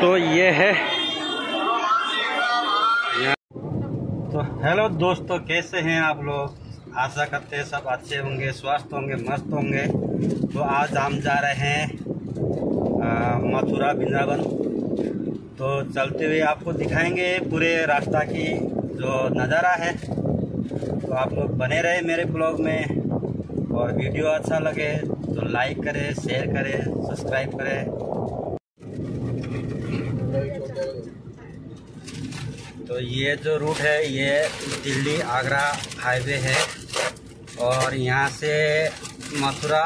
तो ये है। तो हेलो दोस्तों, कैसे हैं आप लोग? आशा करते हैं सब अच्छे होंगे, स्वस्थ होंगे, मस्त होंगे। तो आज हम जा रहे हैं मथुरा, वृंदावन। तो चलते हुए आपको दिखाएँगे पूरे रास्ता की जो नज़ारा है। तो आप लोग बने रहे मेरे ब्लॉग में। और वीडियो अच्छा लगे तो लाइक करें, शेयर करें, सब्सक्राइब करें। तो ये जो रूट है, ये दिल्ली आगरा हाईवे है और यहाँ से मथुरा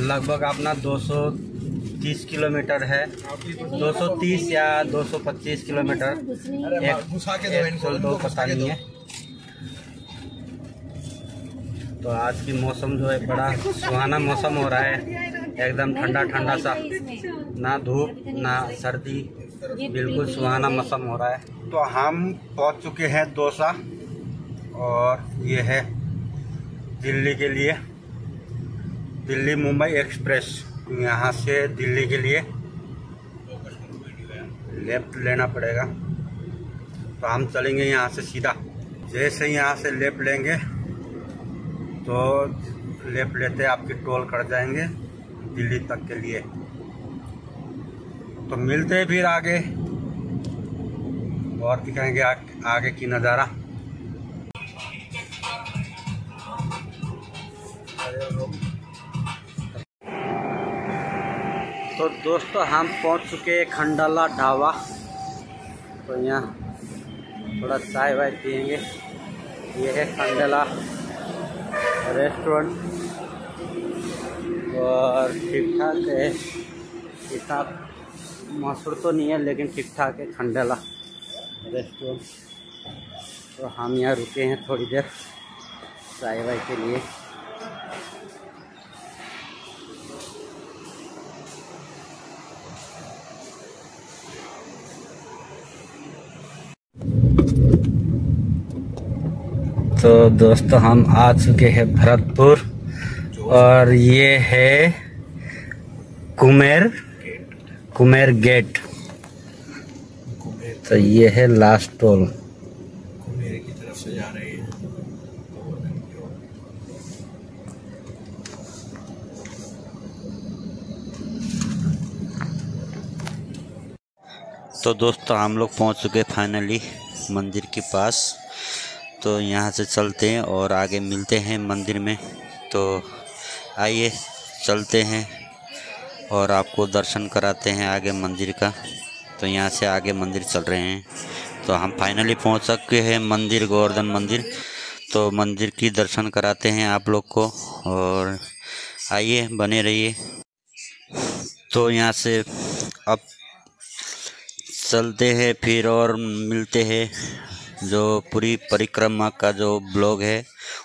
लगभग अपना 230 किलोमीटर है। 230 या 225 किलोमीटर। एक एक दो, पता नहीं है। तो आज की मौसम जो है, बड़ा सुहाना मौसम हो रहा है। एकदम ठंडा ठंडा सा। ना धूप, ना सर्दी, बिल्कुल सुहाना मौसम हो रहा है। तो हम पहुँच चुके हैं दोसा और ये है दिल्ली के लिए। दिल्ली मुंबई एक्सप्रेस, यहाँ से दिल्ली के लिए लेफ़्ट लेना पड़ेगा। तो हम चलेंगे यहाँ से सीधा। जैसे यहाँ से लेफ़्ट लेंगे तो लेफ़्ट लेते आपके टोल कट जाएँगे दिल्ली तक के लिए। तो मिलते हैं फिर आगे। और दिखाएँगे आ, आगे की नज़ारा। तो दोस्तों हम पहुँच चुके हैं खंडाला ढाबा। तो यहाँ थोड़ा चाय वाय पियेंगे। ये है खंडाला रेस्टोरेंट। और ठीक ठाक है हिसाब मशहूर तो नहीं है लेकिन ठीक ठाक है खंडेला। रेस्टोरेंट। तो हम यहाँ रुके हैं थोड़ी देर चाय वाय के लिए। तो दोस्तों, हम आ चुके हैं भरतपुर और ये है कुमेर कुमेर गेट। तो ये है लास्ट टोल कुमेर की तरफ़ से जा रही है। तो दोस्तों हम लोग पहुँच चुके फाइनली मंदिर के पास। तो यहाँ से चलते हैं और आगे मिलते हैं मंदिर में। तो आइए चलते हैं और आपको दर्शन कराते हैं आगे मंदिर का। तो यहाँ से आगे मंदिर चल रहे हैं। तो हम फाइनली पहुँच चुके हैं मंदिर, गोवर्धन मंदिर। तो मंदिर की दर्शन कराते हैं आप लोग को और आइए, बने रहिए। तो यहाँ से अब चलते हैं, फिर और मिलते हैं। जो पूरी परिक्रमा का जो ब्लॉग है,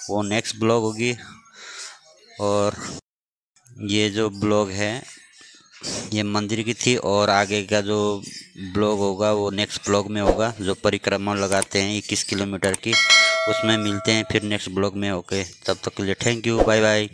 वो नेक्स्ट ब्लॉग होगी। और ये जो ब्लॉग है, ये मंदिर की थी और आगे का जो ब्लॉग होगा, वो नेक्स्ट ब्लॉग में होगा, जो परिक्रमा लगाते हैं इक्कीस किलोमीटर की, उसमें मिलते हैं फिर नेक्स्ट ब्लॉग में ओके तब तक के लिए थैंक यू बाय बाय